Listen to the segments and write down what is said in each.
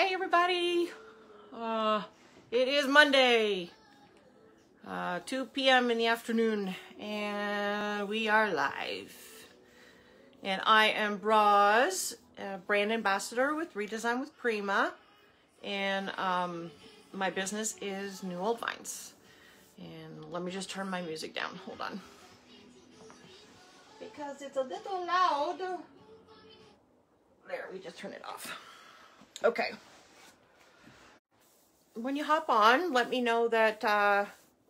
Hey everybody! Uh, it is Monday, uh, 2 p.m. in the afternoon, and we are live. And I am Roz, uh, brand ambassador with Redesign with Prima, and um, my business is New Old Finds. And let me just turn my music down. Hold on. Because it's a little loud. There, we just turn it off. Okay. When you hop on, let me know that uh,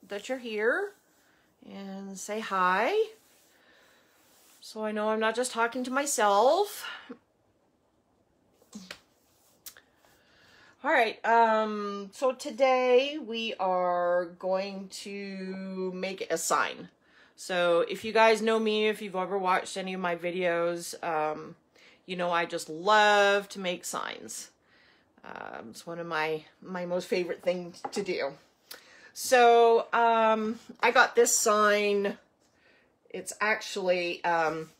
that you're here and say hi. So I know I'm not just talking to myself. All right, um, so today we are going to make a sign. So if you guys know me, if you've ever watched any of my videos, um, you know I just love to make signs. Um, it's one of my, my most favorite things to do. So um, I got this sign. It's actually um,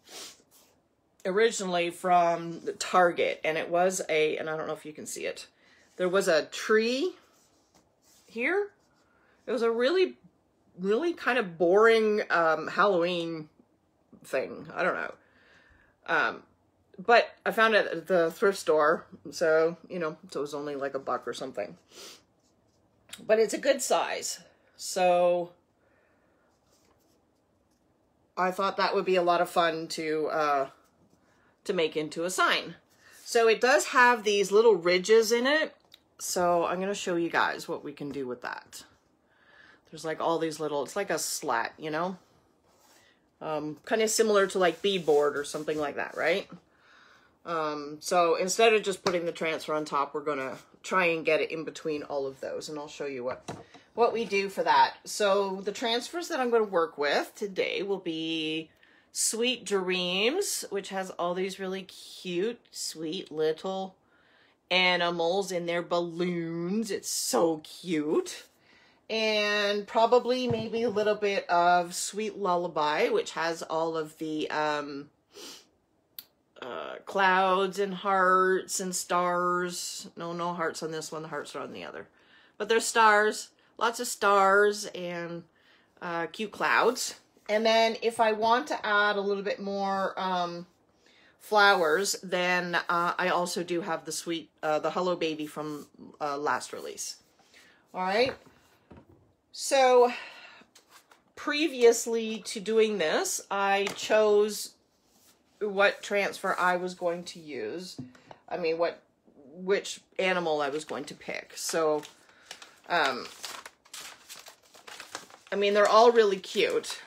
originally from Target, and it was a, and I don't know if you can see it, there was a tree here. It was a really, really kind of boring um, Halloween thing. I don't know. Um, but I found it at the thrift store. So, you know, so it was only like a buck or something. But it's a good size. So I thought that would be a lot of fun to, uh, to make into a sign. So it does have these little ridges in it. So I'm going to show you guys what we can do with that. There's like all these little, it's like a slat, you know? Um, kind of similar to like beadboard or something like that, right? Um, so instead of just putting the transfer on top, we're going to try and get it in between all of those. And I'll show you what, what we do for that. So the transfers that I'm going to work with today will be Sweet Dreams, which has all these really cute, sweet little animals in their balloons. It's so cute. And probably maybe a little bit of Sweet Lullaby, which has all of the, um, uh, clouds and hearts and stars. No, no hearts on this one. The hearts are on the other. But there's stars, lots of stars and uh, cute clouds. And then if I want to add a little bit more um, flowers, then uh, I also do have the sweet, uh, the Hello Baby from uh, last release. All right. So previously to doing this, I chose what transfer I was going to use. I mean, what, which animal I was going to pick. So, um, I mean, they're all really cute.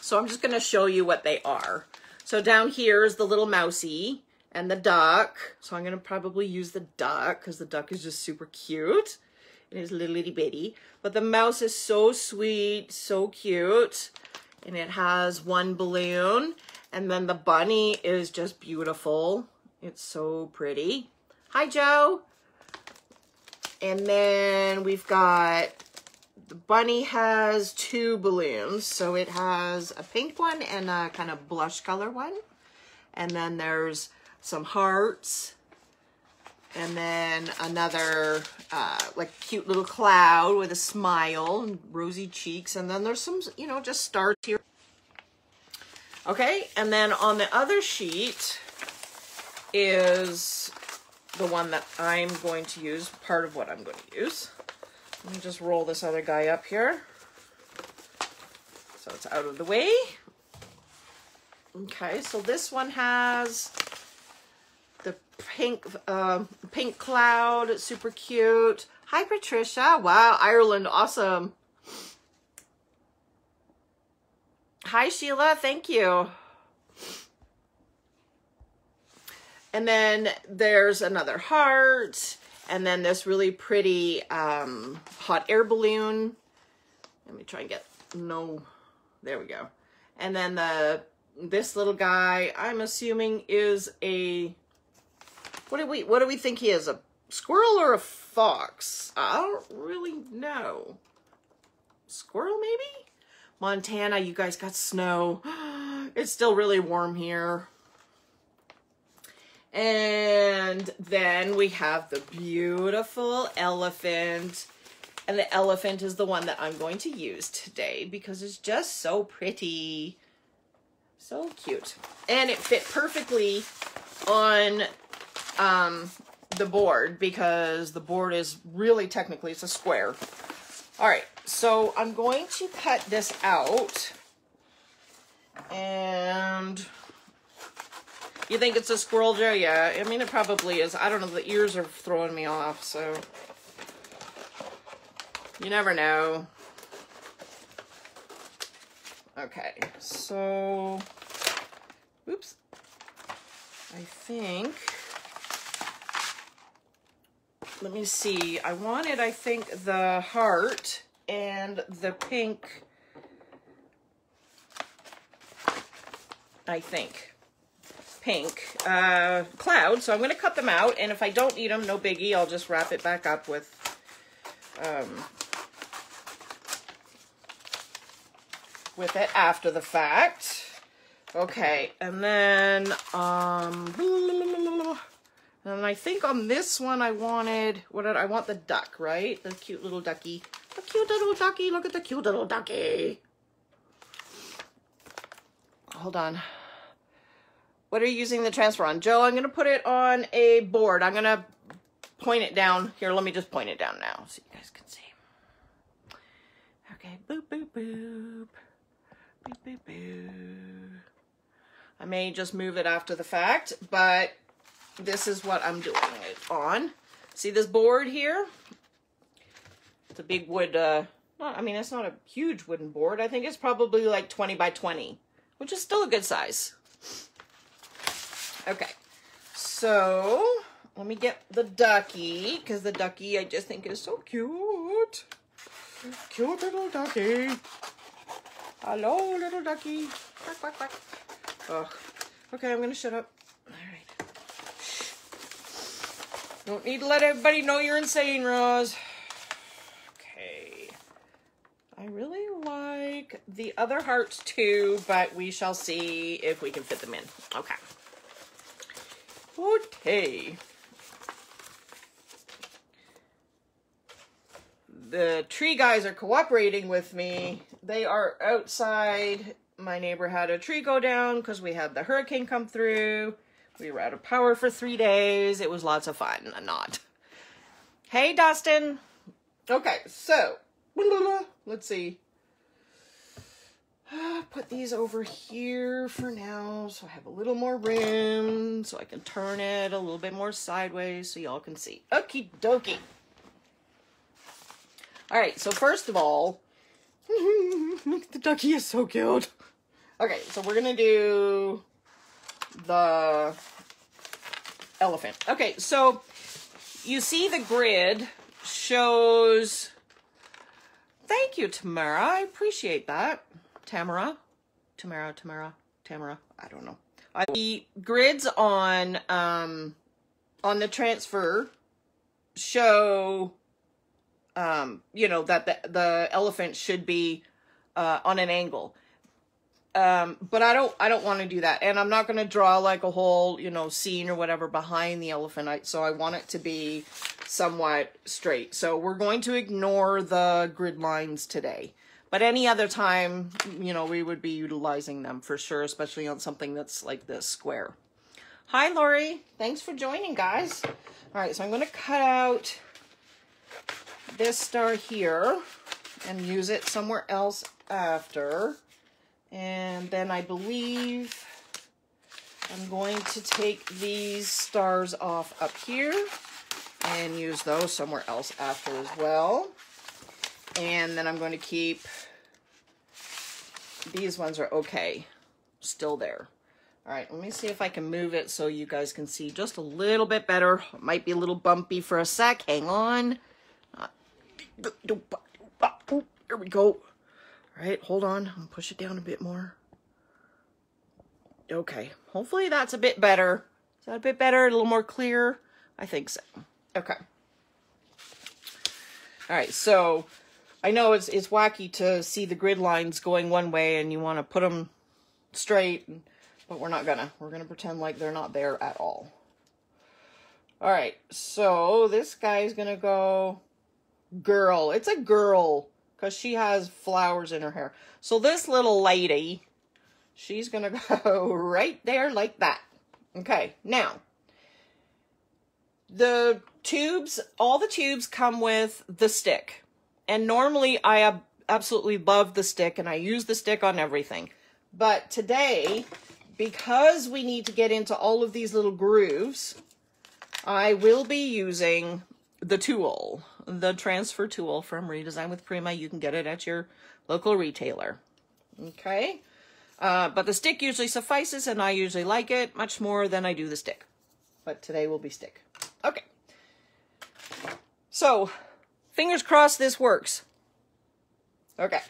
So I'm just going to show you what they are. So down here is the little mousy and the duck. So I'm going to probably use the duck because the duck is just super cute. It is little itty bitty. But the mouse is so sweet, so cute. And it has one balloon. And then the bunny is just beautiful. It's so pretty. Hi, Joe. And then we've got, the bunny has two balloons. So it has a pink one and a kind of blush color one. And then there's some hearts. And then another, uh, like cute little cloud with a smile and rosy cheeks. And then there's some, you know, just stars here. Okay, and then on the other sheet is the one that I'm going to use, part of what I'm going to use. Let me just roll this other guy up here. So it's out of the way. Okay, so this one has the pink uh, pink cloud, super cute. Hi, Patricia. Wow, Ireland, awesome. Hi, Sheila. Thank you. And then there's another heart. And then this really pretty um, hot air balloon. Let me try and get, no, there we go. And then the this little guy, I'm assuming is a, what do we, what do we think he is? A squirrel or a fox? I don't really know. Squirrel maybe? Montana, you guys got snow. It's still really warm here. And then we have the beautiful elephant. And the elephant is the one that I'm going to use today because it's just so pretty. So cute. And it fit perfectly on um, the board because the board is really technically, it's a square. All right, so I'm going to cut this out. And you think it's a squirrel Joe? Yeah, I mean, it probably is. I don't know, the ears are throwing me off, so you never know. Okay, so, oops. I think, let me see. I wanted, I think, the heart and the pink, I think, pink uh, cloud. So I'm going to cut them out. And if I don't need them, no biggie. I'll just wrap it back up with um, with it after the fact. Okay, and then, um, and I think on this one I wanted, what did I want the duck, right? The cute little ducky. The cute little ducky, look at the cute little ducky. Hold on. What are you using the transfer on? Joe, I'm to put it on a board. I'm to point it down. Here, let me just point it down now so you guys can see. Okay, boop, boop, boop. Boop, boop, boop. I may just move it after the fact, but this is what I'm doing it on. See this board here? It's a big wood, uh, not, I mean, it's not a huge wooden board. I think it's probably like 20 by 20, which is still a good size. Okay, so let me get the ducky, because the ducky I just think is so cute. Cute little ducky. Hello, little ducky. Quack, quack, quack. Ugh. Okay, I'm gonna shut up. All right. Don't need to let everybody know you're insane, Roz. Okay. I really like the other hearts too, but we shall see if we can fit them in. Okay. Okay. The tree guys are cooperating with me. They are outside my neighbor had a tree go down because we had the hurricane come through. We were out of power for three days. It was lots of fun. Not. Hey, Dustin. Okay, so let's see. Ah, put these over here for now so I have a little more room so I can turn it a little bit more sideways so y'all can see. Okie dokie. All right, so first of all, the ducky is so cute. Okay, so we're gonna do the elephant. Okay, so you see the grid shows, thank you, Tamara, I appreciate that. Tamara, Tamara, Tamara, Tamara, I don't know. I, the grids on, um, on the transfer show, um, you know, that the, the elephant should be, uh, on an angle um but i don't i don't want to do that. And i'm not going to draw like a whole you know scene or whatever behind the elephant. I, so i want it to be somewhat straight. So we're going to ignore the grid lines today. But any other time you know we would be utilizing them for sure especially on something that's like this square. Hi lori. Thanks for joining guys. All right so i'm going to cut out this star here and use it somewhere else after and then I believe I'm going to take these stars off up here and use those somewhere else after as well. And then I'm going to keep, these ones are okay, still there. All right, let me see if I can move it so you guys can see just a little bit better. It might be a little bumpy for a sec. Hang on. Uh, here we go. Right, hold on. I'll push it down a bit more. Okay, hopefully that's a bit better. Is that a bit better? A little more clear? I think so. Okay. All right, so I know it's it's wacky to see the grid lines going one way and you want to put them straight, but we're not gonna. We're gonna pretend like they're not there at all. All right, so this guy's gonna go girl. It's a girl because she has flowers in her hair. So this little lady, she's gonna go right there like that. Okay, now the tubes, all the tubes come with the stick. And normally I absolutely love the stick and I use the stick on everything. But today, because we need to get into all of these little grooves, I will be using the tool, the transfer tool from Redesign with Prima. You can get it at your local retailer. Okay. Uh, but the stick usually suffices and I usually like it much more than I do the stick. But today will be stick. Okay. So, fingers crossed this works. Okay.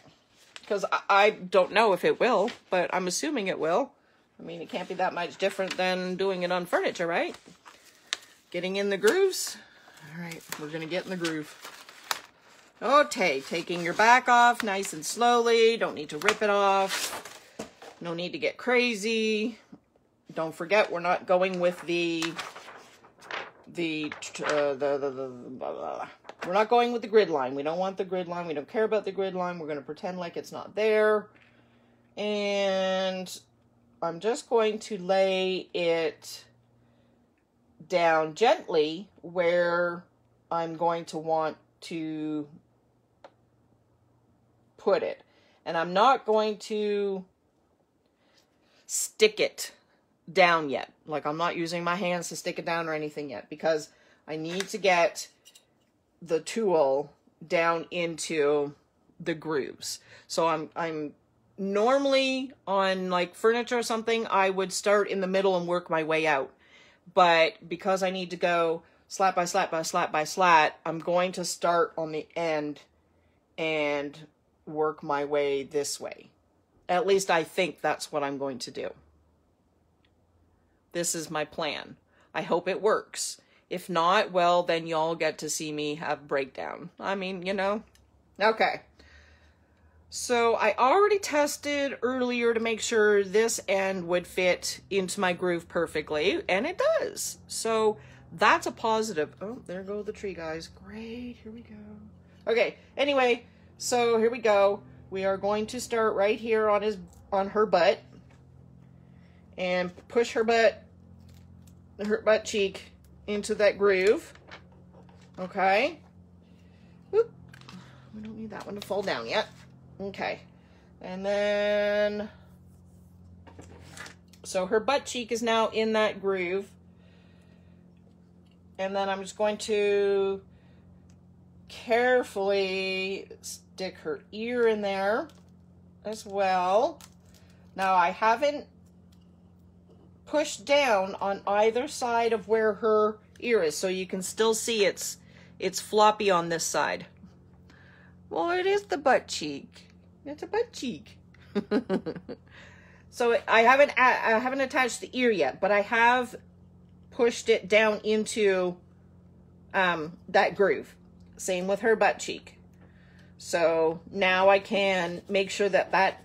Because I, I don't know if it will, but I'm assuming it will. I mean, it can't be that much different than doing it on furniture, right? Getting in the grooves. All right, we're to get in the groove. Okay, taking your back off nice and slowly. Don't need to rip it off. No need to get crazy. Don't forget, we're not going with the, the, uh, the, the, the blah, blah, blah. we're not going with the grid line. We don't want the grid line. We don't care about the grid line. We're going to pretend like it's not there. And I'm just going to lay it down gently where I'm going to want to put it. And I'm not going to stick it down yet. Like I'm not using my hands to stick it down or anything yet because I need to get the tool down into the grooves. So I'm I'm normally on like furniture or something, I would start in the middle and work my way out. But because I need to go slat by slat by slat by slat, I'm going to start on the end and work my way this way. At least I think that's what I'm going to do. This is my plan. I hope it works. If not, well, then y'all get to see me have breakdown. I mean, you know. Okay. So I already tested earlier to make sure this end would fit into my groove perfectly, and it does. So that's a positive. Oh, there go the tree guys. Great, here we go. Okay, anyway, so here we go. We are going to start right here on his on her butt and push her butt her butt cheek into that groove. Okay. Oop. We don't need that one to fall down yet. Okay. And then, so her butt cheek is now in that groove. And then I'm just going to carefully stick her ear in there as well. Now I haven't pushed down on either side of where her ear is, so you can still see it's it's floppy on this side. Well, it is the butt cheek. It's a butt cheek. so I haven't I haven't attached the ear yet, but I have pushed it down into um, that groove. Same with her butt cheek. So now I can make sure that that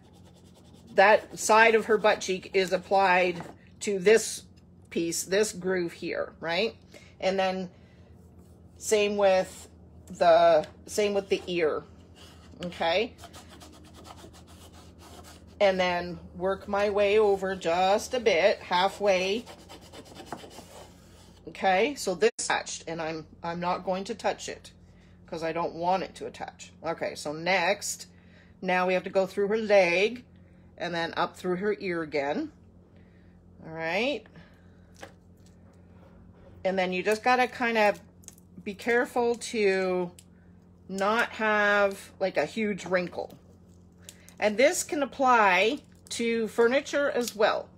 that side of her butt cheek is applied to this piece, this groove here, right? And then same with the same with the ear okay? And then work my way over just a bit, halfway. Okay, so this attached, and I'm I'm not going to touch it because I don't want it to attach. Okay, so next, now we have to go through her leg and then up through her ear again. All right. And then you just got to kind of be careful to not have like a huge wrinkle. And this can apply to furniture as well.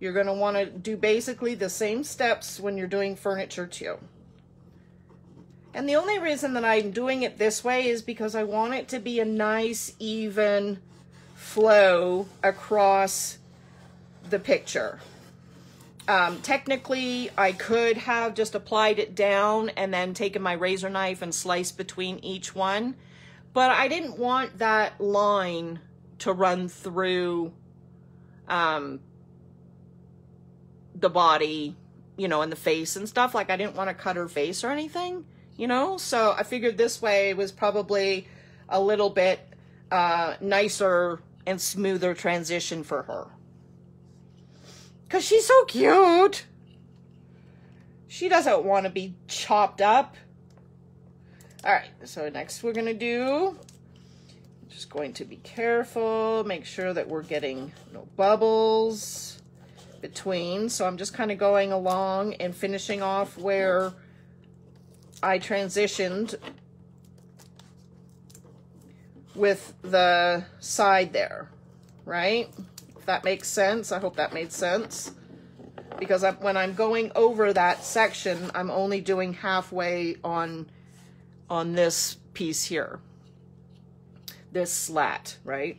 You're going to want to do basically the same steps when you're doing furniture too. And the only reason that I'm doing it this way is because I want it to be a nice, even flow across the picture. Um, technically, I could have just applied it down and then taken my razor knife and sliced between each one. But I didn't want that line to run through um, the body you know, in the face and stuff. Like I didn't want to cut her face or anything, you know? So I figured this way was probably a little bit uh, nicer and smoother transition for her. Because she's so cute. She doesn't want to be chopped up. All right, so next we're going to do, just going to be careful, make sure that we're getting no bubbles between. So I'm just kind of going along and finishing off where I transitioned with the side there, right? That makes sense. I hope that made sense. Because I'm, when I'm going over that section, I'm only doing halfway on, on this piece here. This slat, right?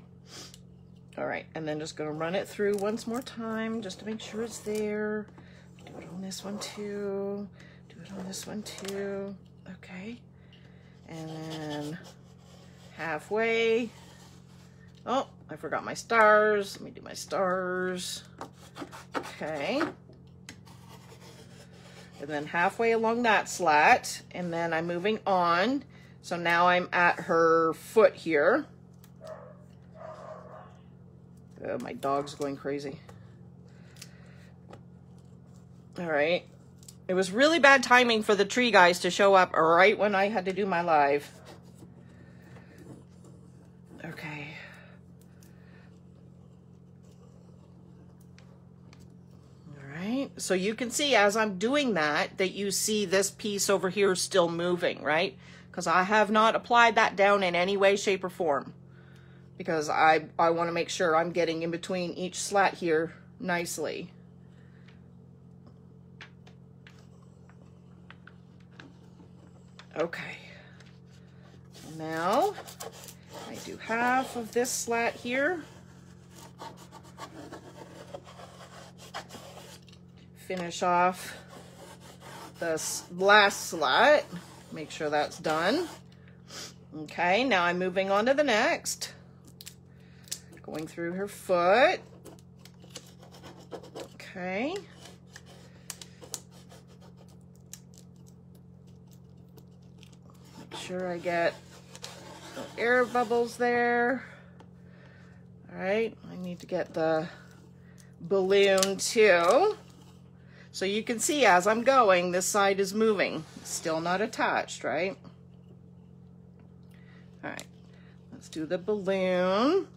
All right, and then just gonna run it through once more time just to make sure it's there. Do it on this one too. Do it on this one too. Okay. And then halfway. Oh, I forgot my stars. Let me do my stars. Okay. And then halfway along that slat, and then I'm moving on. So now I'm at her foot here. Oh, my dog's going crazy. All right. It was really bad timing for the tree guys to show up right when I had to do my live. Okay. All right. So you can see as I'm doing that, that you see this piece over here still moving, right? Because I have not applied that down in any way, shape, or form because I, I want to make sure I'm getting in between each slat here nicely. Okay. Now, I do half of this slat here. Finish off this last slot. Make sure that's done. Okay, now I'm moving on to the next going through her foot. Okay. Make sure I get no air bubbles there. All right, I need to get the balloon too. So you can see as I'm going, this side is moving. still not attached, right? All right, let's do the balloon.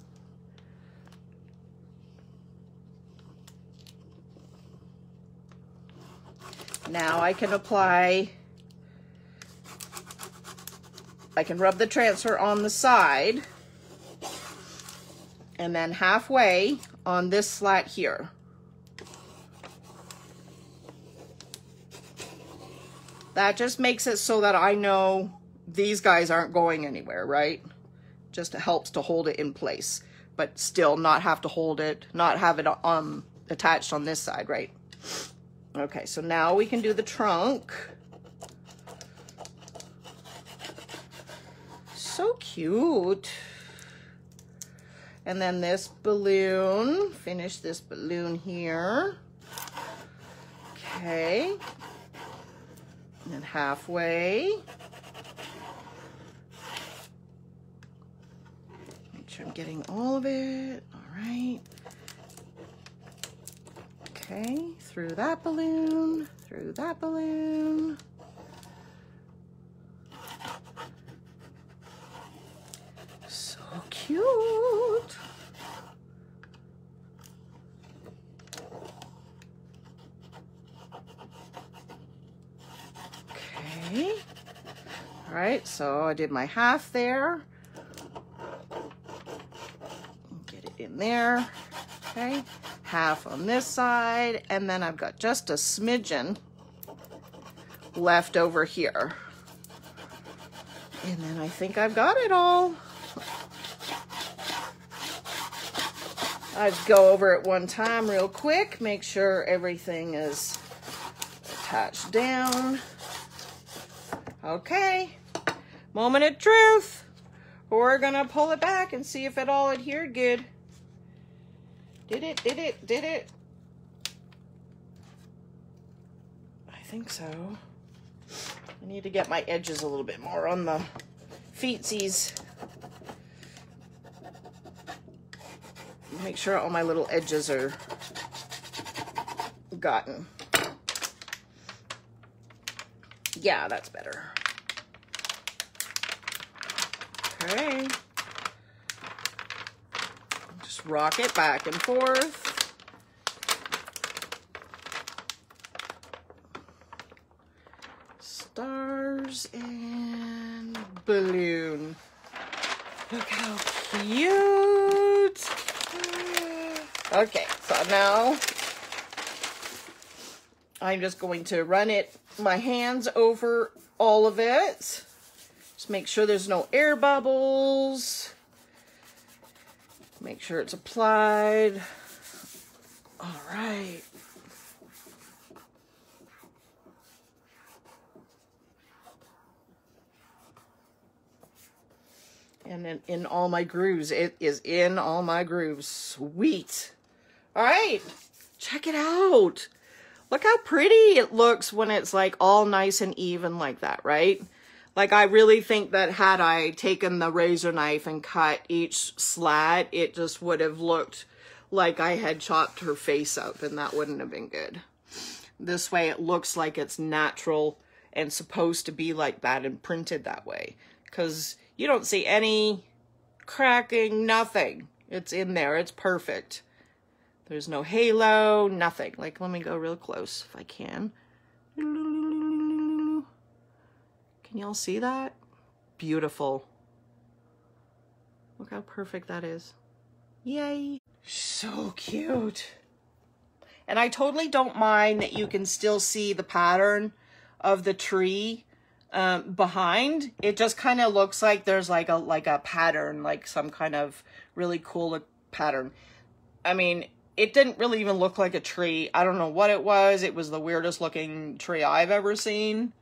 Now I can apply, I can rub the transfer on the side and then halfway on this slat here. That just makes it so that I know these guys aren't going anywhere, right? Just helps to hold it in place, but still not have to hold it, not have it um, attached on this side, right? Okay, so now we can do the trunk. So cute. And then this balloon, finish this balloon here. Okay. And halfway. Make sure I'm getting all of it. All right. Okay, through that balloon, through that balloon. So cute. Okay. All right, so I did my half there. Get it in there, okay? half on this side, and then I've got just a smidgen left over here. And then I think I've got it all. I'd go over it one time real quick, make sure everything is attached down. Okay, moment of truth. We're gonna pull it back and see if it all adhered good. Did it, did it, did it? I think so. I need to get my edges a little bit more on the feetsies. Make sure all my little edges are gotten. Yeah, that's better. Okay. Just rock it back and forth. Stars and balloon. Look how cute. Okay, so now I'm just going to run it, my hands over all of it. Make sure there's no air bubbles. Make sure it's applied. All right. And in, in all my grooves. It is in all my grooves. Sweet. All right. Check it out. Look how pretty it looks when it's like all nice and even like that, right? Like I really think that had I taken the razor knife and cut each slat, it just would have looked like I had chopped her face up and that wouldn't have been good. This way it looks like it's natural and supposed to be like that and printed that way. Because you don't see any cracking, nothing. It's in there. It's perfect. There's no halo, nothing. Like, let me go real close if I can. Can y'all see that? Beautiful. Look how perfect that is. Yay. So cute. And I totally don't mind that you can still see the pattern of the tree um, behind. It just kind of looks like there's like a like a pattern, like some kind of really cool pattern. I mean, it didn't really even look like a tree. I don't know what it was. It was the weirdest looking tree I've ever seen.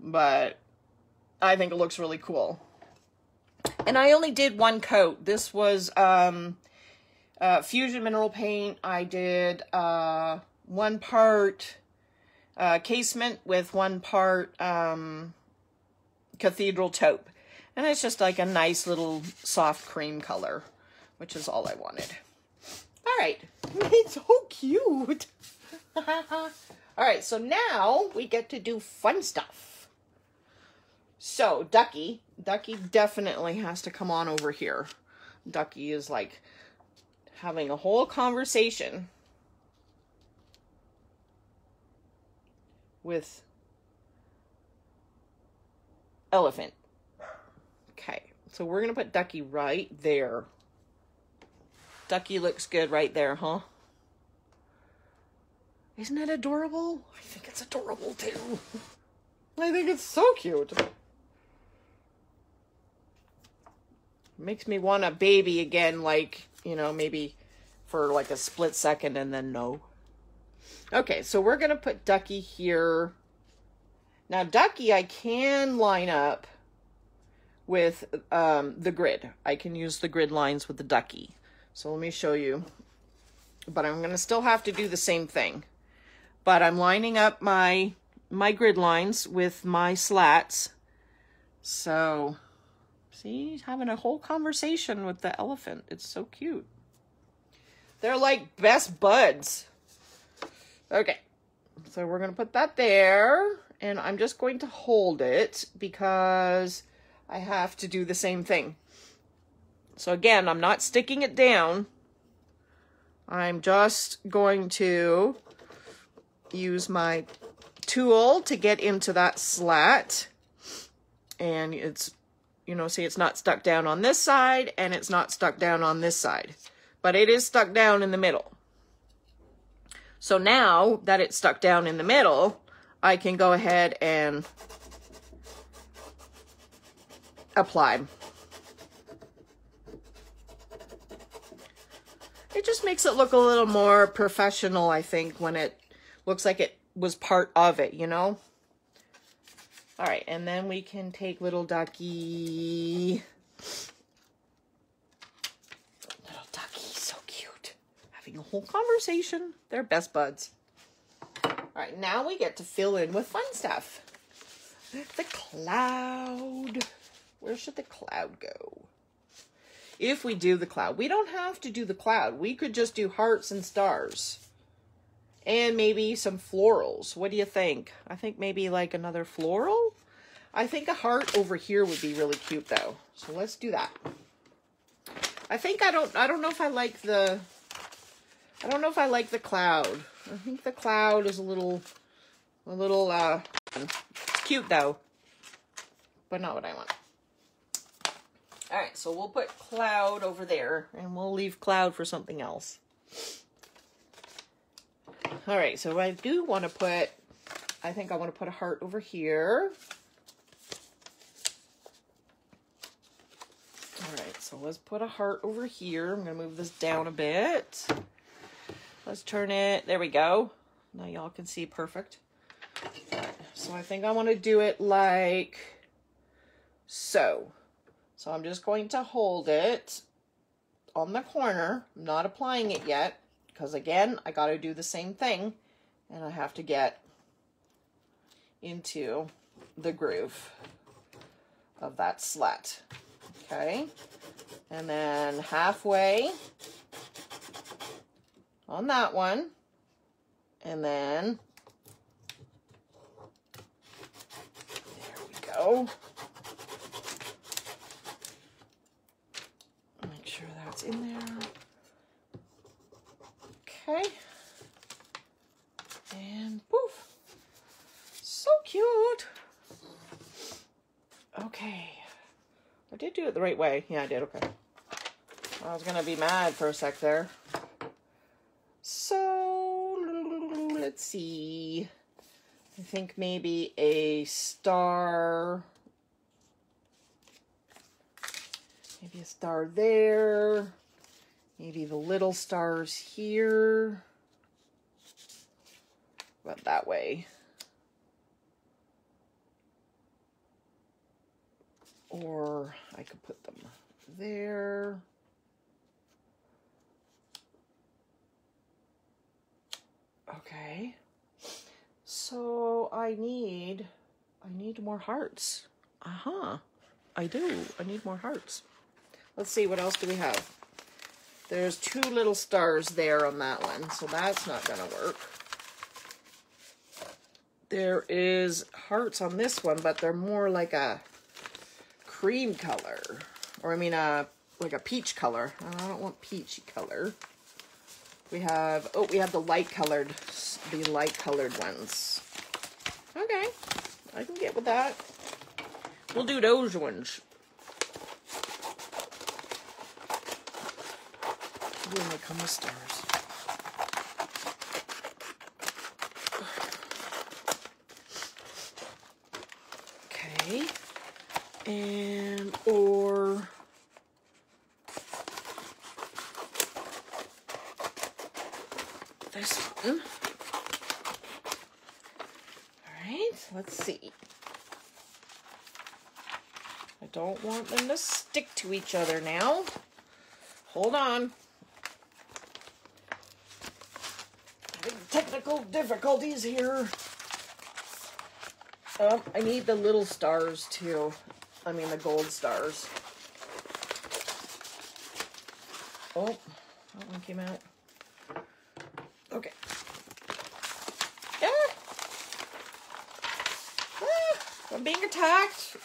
But I think it looks really cool. And I only did one coat. This was um, uh, Fusion Mineral Paint. I did uh, one part uh, casement with one part um, Cathedral Taupe. And it's just like a nice little soft cream color, which is all I wanted. All right. It's so cute. All right, so now we get to do fun stuff. So, Ducky, Ducky definitely has to come on over here. Ducky is like having a whole conversation with elephant. Okay, so we're going to put Ducky right there. Ducky looks good right there, huh? Isn't it adorable? I think it's adorable too. I think it's so cute. Makes me want a baby again, like, you know, maybe for like a split second and then no. Okay, so we're going to put Ducky here. Now, Ducky, I can line up with um, the grid. I can use the grid lines with the Ducky. So let me show you. But I'm going to still have to do the same thing. But I'm lining up my my grid lines with my slats. So, see, he's having a whole conversation with the elephant. It's so cute. They're like best buds. Okay, so we're going to put that there. And I'm just going to hold it because I have to do the same thing. So again, I'm not sticking it down. I'm just going to use my tool to get into that slat. And it's, you know, see it's not stuck down on this side and it's not stuck down on this side. But it is stuck down in the middle. So now that it's stuck down in the middle, I can go ahead and apply. It just makes it look a little more professional, I think, when it looks like it was part of it, you know? All right, and then we can take little ducky. Little ducky, so cute. Having a whole conversation. They're best buds. All right, now we get to fill in with fun stuff. The cloud. Where should the cloud go? If we do the cloud, we don't have to do the cloud. We could just do hearts and stars. And maybe some florals. What do you think? I think maybe like another floral? I think a heart over here would be really cute though. So let's do that. I think I don't I don't know if I like the I don't know if I like the cloud. I think the cloud is a little a little uh cute though. But not what I want. All right, so we'll put cloud over there and we'll leave cloud for something else. All right, so I do want to put, I think I want to put a heart over here. All right, so let's put a heart over here. I'm going to move this down a bit. Let's turn it, there we go. Now y'all can see perfect. so I think I want to do it like so. So I'm just going to hold it on the corner. I'm not applying it yet because again, I got to do the same thing and I have to get into the groove of that slat. Okay. And then halfway on that one. And then there we go. Make sure that's in there. Okay. And poof. So cute. Okay. I did do it the right way. Yeah, I did. Okay. I was going to be mad for a sec there. So, let's see. I think maybe a star. Maybe a star there. Maybe the little stars here. But that way. Or I could put them there. Okay. So I need, I need more hearts. Uh-huh. I do. I need more hearts. Let's see, what else do we have? There's two little stars there on that one, so that's not going to work. There is hearts on this one, but they're more like a cream color. Or, I mean, a, like a peach color. I don't want peachy color. We have, oh, we have the light colored, the light colored ones. Okay, I can get with that. We'll do those ones. When they come stars. Okay, and or this one. All right, let's see. I don't want them to stick to each other now. Hold on. Having technical difficulties here. Oh, I need the little stars too. I mean the gold stars. Oh, that one came out. Okay. Ah. Ah, I'm being attacked.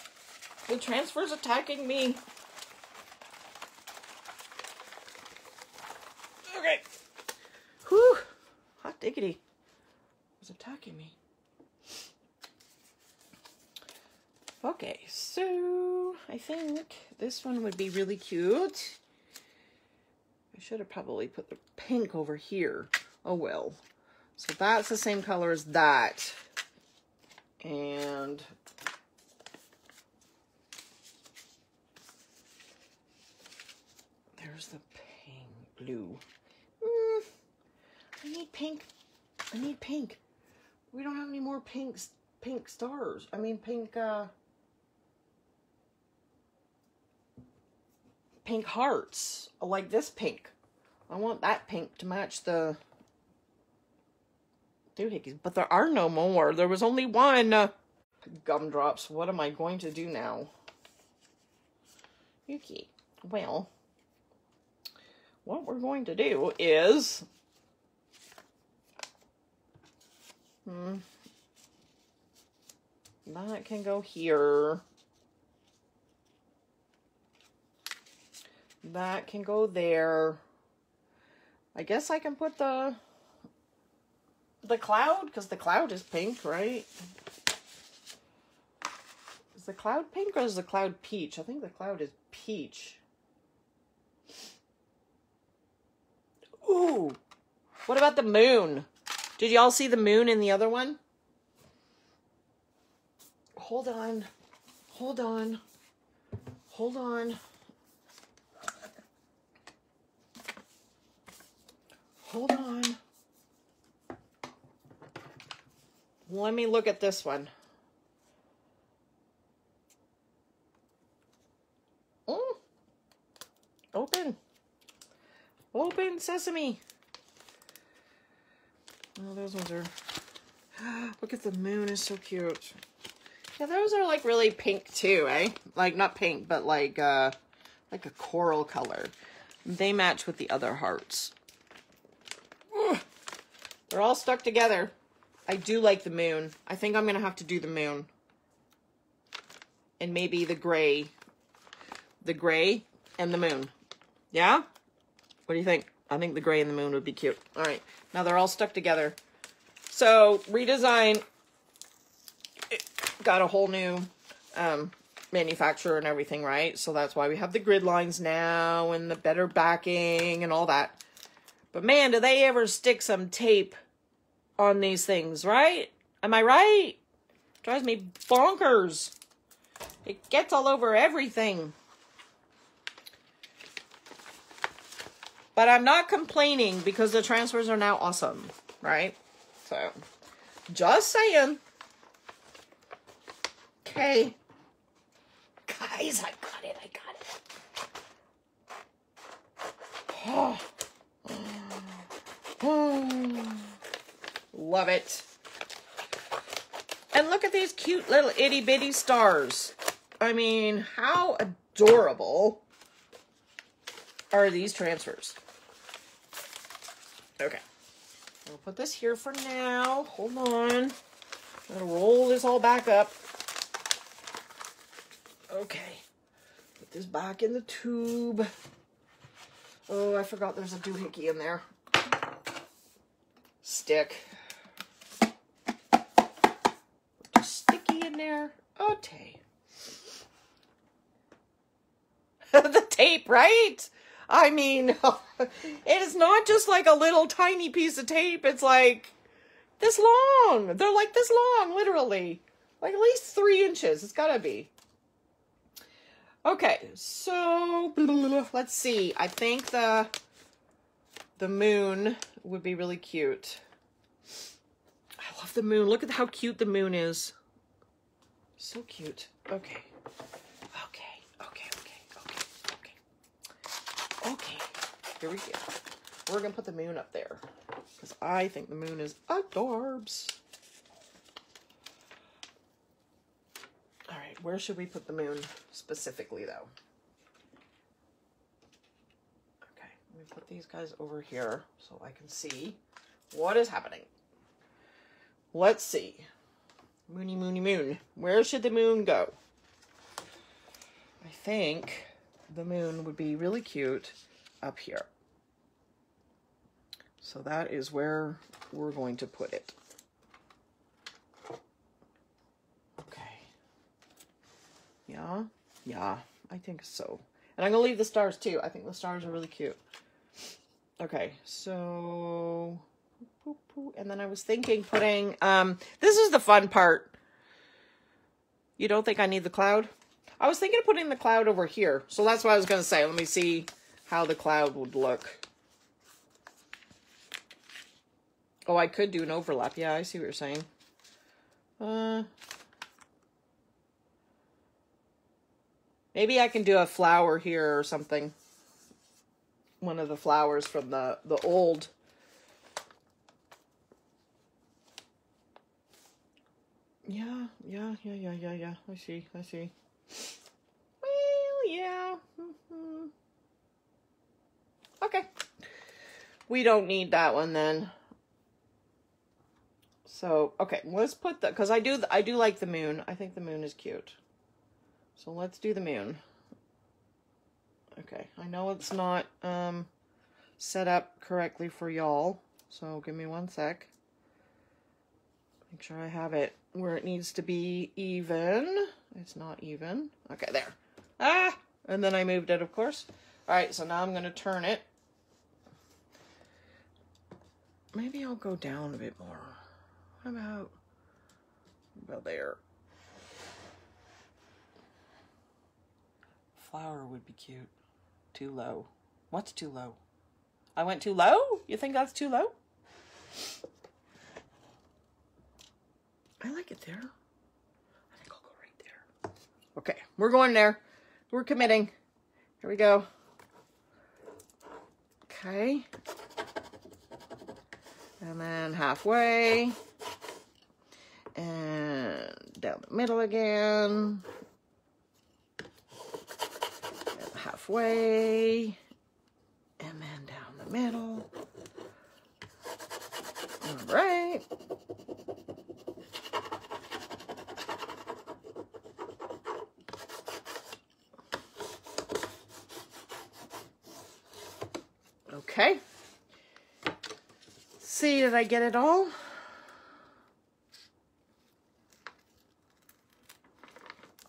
The transfer's attacking me. Okay. Whew. Hot diggity. It's attacking me. Okay, so I think this one would be really cute. I should have probably put the pink over here. Oh well. So that's the same color as that. And there's the pink blue. Mm, I need pink. I need pink. We don't have any more pink pink stars. I mean pink uh pink hearts. like this pink. I want that pink to match the doohickeys, but there are no more. There was only one. Gumdrops, what am I going to do now? Yuki, well, what we're going to do is... Hmm. That can go here. That can go there. I guess I can put the the cloud because the cloud is pink, right? Is the cloud pink or is the cloud peach? I think the cloud is peach. Ooh. What about the moon? Did y'all see the moon in the other one? Hold on. Hold on. Hold on. Hold on. Let me look at this one. Oh. Open. Open sesame. Oh, those ones are... Look at the moon, is so cute. Yeah, those are like really pink too, eh? Like, not pink, but like, uh, like a coral color. They match with the other hearts. They're all stuck together. I do like the moon. I think I'm going to have to do the moon. And maybe the gray. The gray and the moon. Yeah? What do you think? I think the gray and the moon would be cute. All right. Now they're all stuck together. So, redesign. Got a whole new um, manufacturer and everything, right? So that's why we have the grid lines now and the better backing and all that. But man, do they ever stick some tape on these things, right? Am I right? Drives me bonkers. It gets all over everything. But I'm not complaining because the transfers are now awesome, right? So, just saying. Okay. Guys, I got it. I got it. Oh. Love it. And look at these cute little itty bitty stars. I mean, how adorable are these transfers? Okay. I'll put this here for now. Hold on. I'm to roll this all back up. Okay. Put this back in the tube. Oh, I forgot there's a doohickey in there. Stick. Sticky in there? Oh, okay. the tape, right? I mean, it is not just like a little tiny piece of tape. It's like this long. They're like this long, literally. Like at least three inches. It's gotta be. Okay, so let's see. I think the the moon would be really cute. I love the moon. Look at how cute the moon is. So cute. Okay. Okay. Okay. Okay. Okay. Okay. Okay. Here we go. We're going to put the moon up there. Because I think the moon is adorbs. Alright, where should we put the moon specifically, though? Okay, let me put these guys over here so I can see what is happening. Let's see. Moony, moony, moon. Where should the moon go? I think the moon would be really cute up here. So that is where we're going to put it. Okay. Yeah, yeah, I think so. And I'm going to leave the stars too. I think the stars are really cute. Okay, so and then I was thinking putting, um, this is the fun part. You don't think I need the cloud? I was thinking of putting the cloud over here. So that's what I was going to say. Let me see how the cloud would look. Oh, I could do an overlap. Yeah, I see what you're saying. Uh, maybe I can do a flower here or something. One of the flowers from the, the old yeah, yeah, yeah, yeah, yeah. Yeah. I see, I see. Well, yeah. Mm-hmm. Okay. We don't need that one then. So, okay, let's put the, because I do, I do like the moon. I think the moon is cute. So let's do the moon. Okay, I know it's not um, set up correctly for y'all, so give me one sec. Make sure I have it where it needs to be even. It's not even. Okay, there. Ah! And then I moved it, of course. All right, so now I'm going to turn it. Maybe I'll go down a bit more. What about, about there? Flower would be cute. Too low. What's too low? I went too low? You think that's too low? I like it there. I think I'll go right there. Okay, we're going there. We're committing. Here we go. Okay. And then halfway. And down the middle again. And halfway. And then down the middle. All right. Okay. See, did I get it all?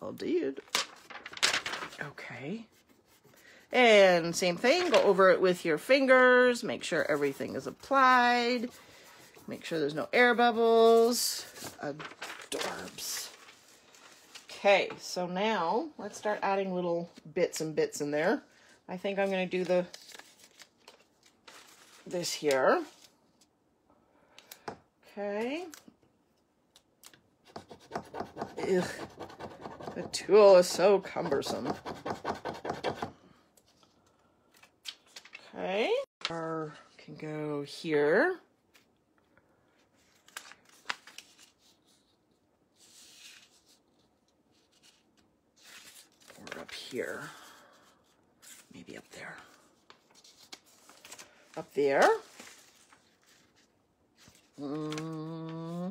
I did. Okay. And same thing, go over it with your fingers. Make sure everything is applied. Make sure there's no air bubbles. Adorbs. Okay, so now let's start adding little bits and bits in there. I think I'm going to do the this here. Okay. Ugh. The tool is so cumbersome. Okay. Our can go here. Or up here. Maybe up there up there. Mm-hmm.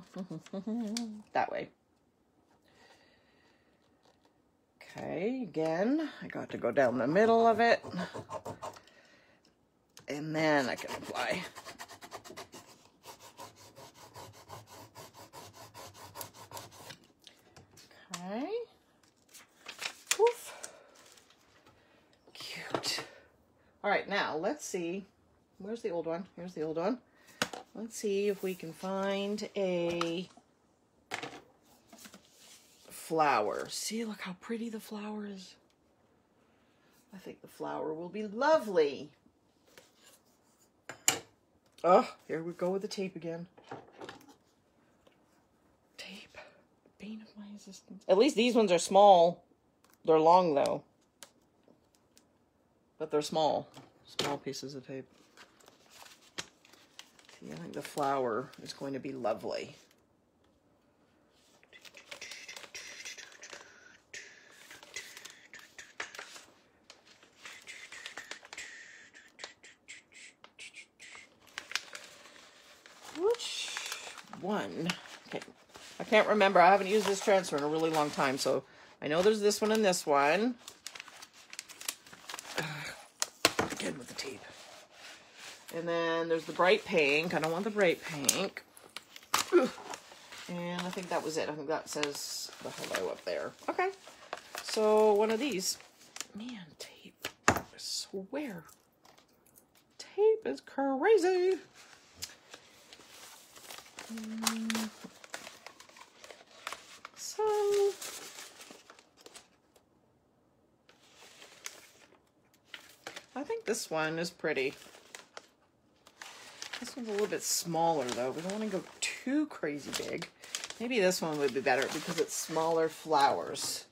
that way. Okay, again, I got to go down the middle of it. And then I can apply. Okay. Poof. Cute. All right, now let's see Where's the old one? Here's the old one. Let's see if we can find a flower. See, look how pretty the flower is. I think the flower will be lovely. Oh, here we go with the tape again. Tape. Bane of my existence. At least these ones are small. They're long, though. But they're small. Small pieces of tape. I think the flower is going to be lovely. Which one? Okay, I can't remember. I haven't used this transfer in a really long time, so I know there's this one and this one. And then there's the bright pink. I don't want the bright pink. And I think that was it. I think that says the hello up there. Okay. So one of these. Man, tape. I swear. Tape is crazy. So I think this one is pretty. This one's a little bit smaller though. We don't want to go too crazy big. Maybe this one would be better because it's smaller flowers.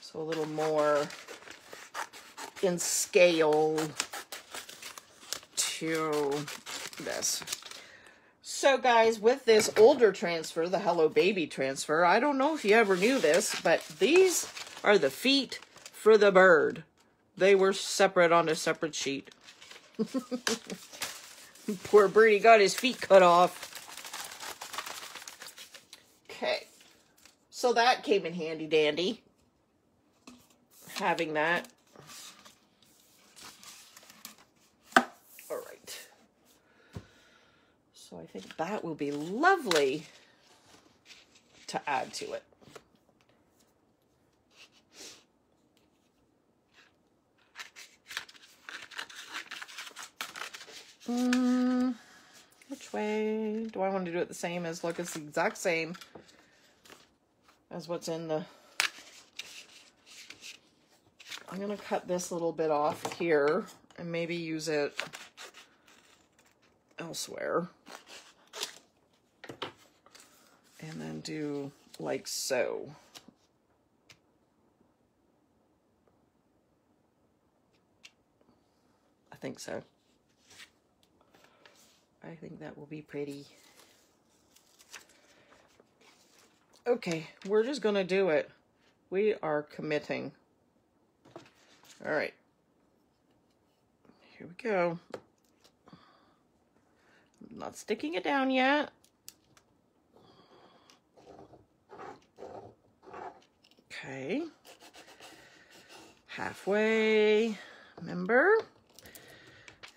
So a little more in scale to this. So guys, with this older transfer, the Hello Baby transfer, I don't know if you ever knew this, but these are the feet for the bird. They were separate on a separate sheet. Poor birdie got his feet cut off. Okay. So that came in handy dandy. Having that. All right. So I think that will be lovely to add to it. Mm, which way do I want to do it the same as? Look, it's the exact same as what's in the... I'm going to cut this little bit off here and maybe use it elsewhere. And then do like so. I think so. I think that will be pretty. Okay, we're just going to do it. We are committing. All right. Here we go. I'm not sticking it down yet. Okay. Halfway, remember?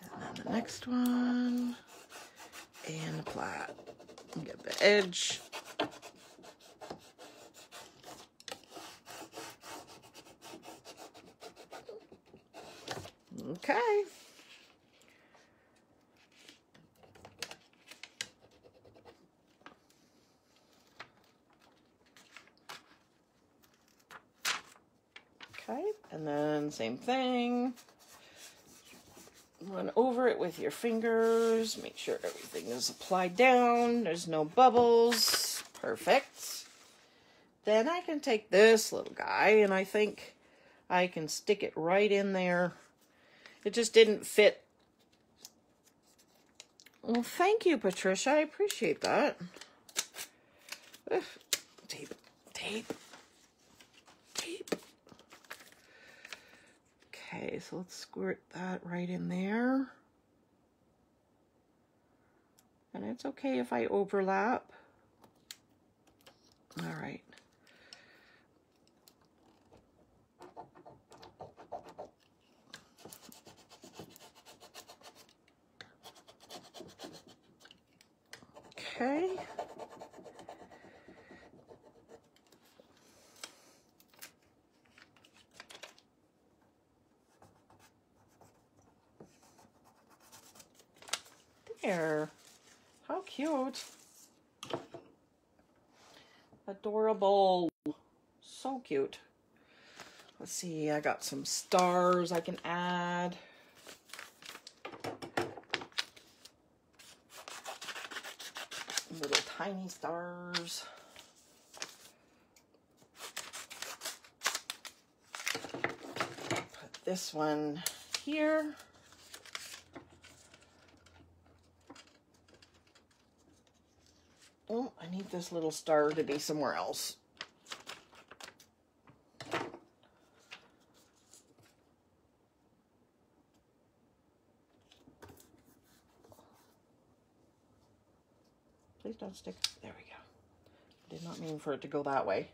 And then the next one and the plat. Get the edge. Okay. Okay, and then same thing run over it with your fingers. Make sure everything is applied down. There's no bubbles. Perfect. Then I can take this little guy and I think I can stick it right in there. It just didn't fit. Well, thank you, Patricia. I appreciate that. Ugh. Tape, tape. Okay, so let's squirt that right in there. And it's okay if I overlap. All right. Okay. There. How cute. Adorable. So cute. Let's see, I got some stars I can add. Little tiny stars. Put this one here. Oh, I need this little star to be somewhere else. Please don't stick. There we go. Did not mean for it to go that way.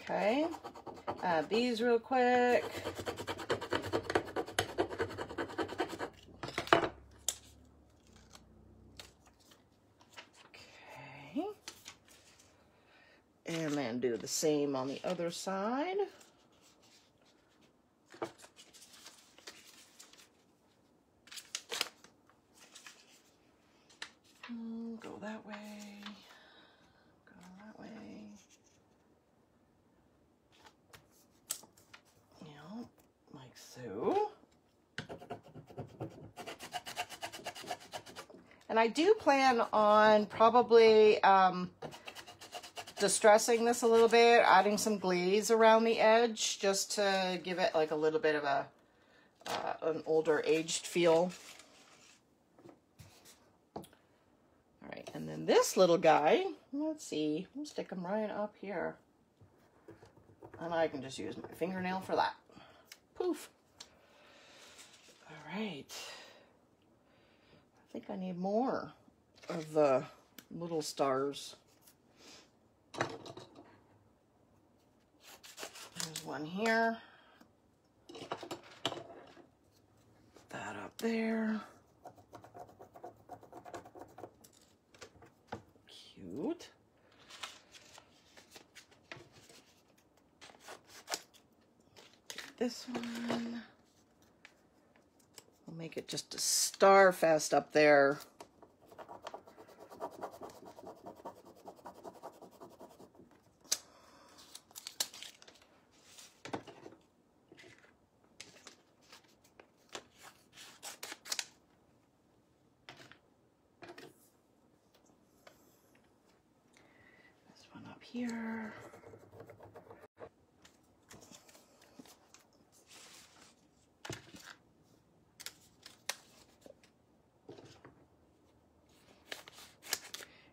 Okay. Add these real quick. do the same on the other side. Mm, go that way. Go that way. Yeah, like so. And I do plan on probably um, distressing this a little bit, adding some glaze around the edge just to give it like a little bit of a uh, an older aged feel. All right, and then this little guy, let's see, we'll stick him right up here. And I can just use my fingernail for that. Poof. All right. I think I need more of the little stars. There's one here. That up there. Cute. This one. We'll make it just a star fest up there. here.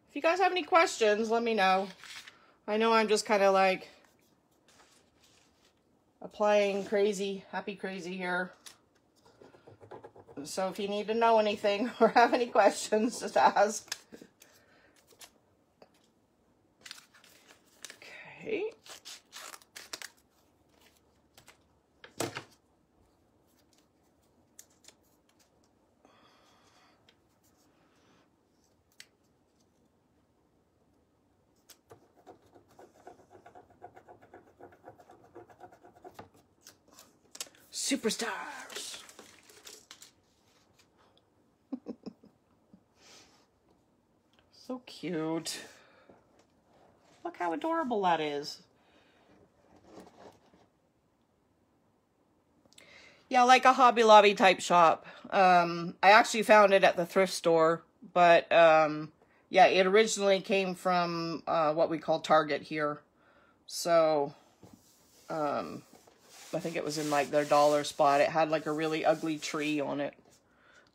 If you guys have any questions, let me know. I know I'm just kind of like applying crazy, happy crazy here. So if you need to know anything or have any questions, just ask. Superstars. so cute. Look how adorable that is. Yeah, like a Hobby Lobby type shop. Um, I actually found it at the thrift store, but um, yeah, it originally came from uh, what we call Target here. So, um, I think it was in like their dollar spot. It had like a really ugly tree on it.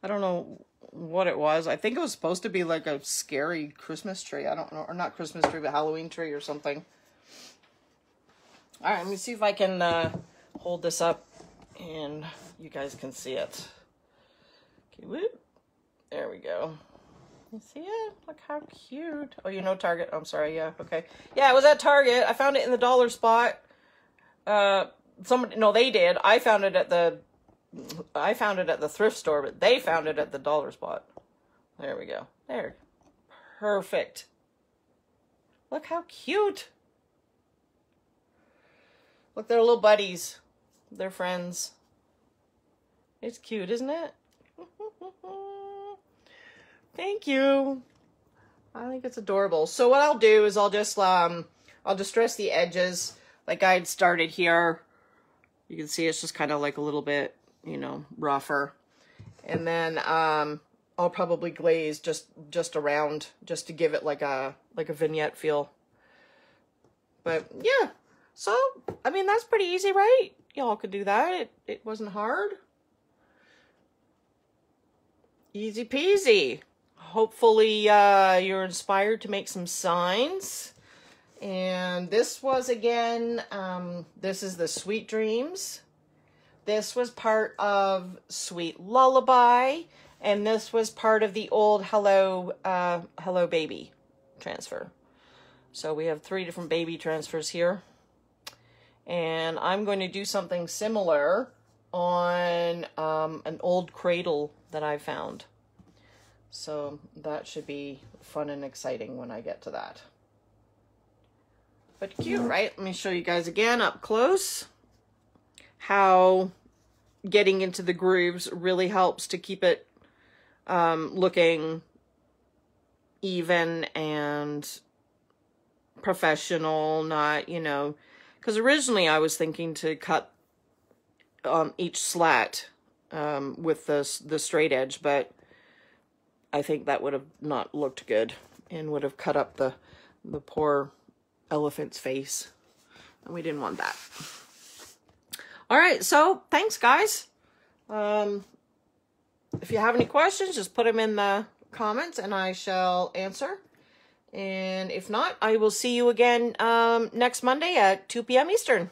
I don't know what it was. I think it was supposed to be like a scary Christmas tree. I don't know. Or not Christmas tree, but Halloween tree or something. All right, let me see if I can uh, hold this up and you guys can see it. Okay, whoop. There we go. You see it? Look how cute. Oh, you know Target. I'm sorry. Yeah, okay. Yeah, it was at Target. I found it in the dollar spot. Uh, somebody no they did. I found it at the i found it at the thrift store but they found it at the dollar spot. There we go. There. Perfect. Look how cute. Look they're little buddies. They're friends. It's cute isn't it? Thank you. I think it's adorable. So what i'll do is i'll just um i'll distress the edges like i had started here you can see it's just kind of like a little bit, you know, rougher. And then um, I'll probably glaze just just around just to give it like a like a vignette feel. But yeah, so I mean that's pretty easy, right? Y'all could do that. It it wasn't hard. Easy peasy. Hopefully uh, you're inspired to make some signs. And this was again, um, this is the Sweet Dreams. This was part of Sweet Lullaby. And this was part of the old Hello, uh, Hello Baby transfer. So we have three different baby transfers here. And I'm going to do something similar on um, an old cradle that I found. So that should be fun and exciting when I get to that. But cute, right? Let me show you guys again up close how getting into the grooves really helps to keep it um, looking even and professional, not, you know, because originally I was thinking to cut um, each slat um, with the, the straight edge, but I think that would have not looked good and would have cut up the, the poor elephant's face. And we didn't want that. All right, so thanks, guys. Um, if you have any questions, just put them in the comments and I shall answer. And if not, I will see you again um, next Monday at 2 p.m. Eastern.